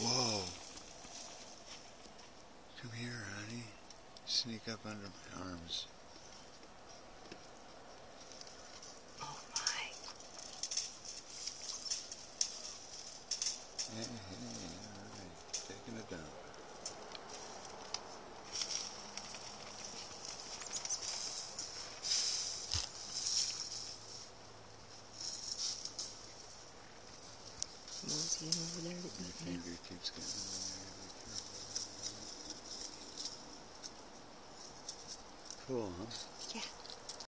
Whoa. Come here, honey. Sneak up under my arms. Oh my. Hey, hey. Taking it down. Moseying over there to My eat now. Cool, huh? Yeah.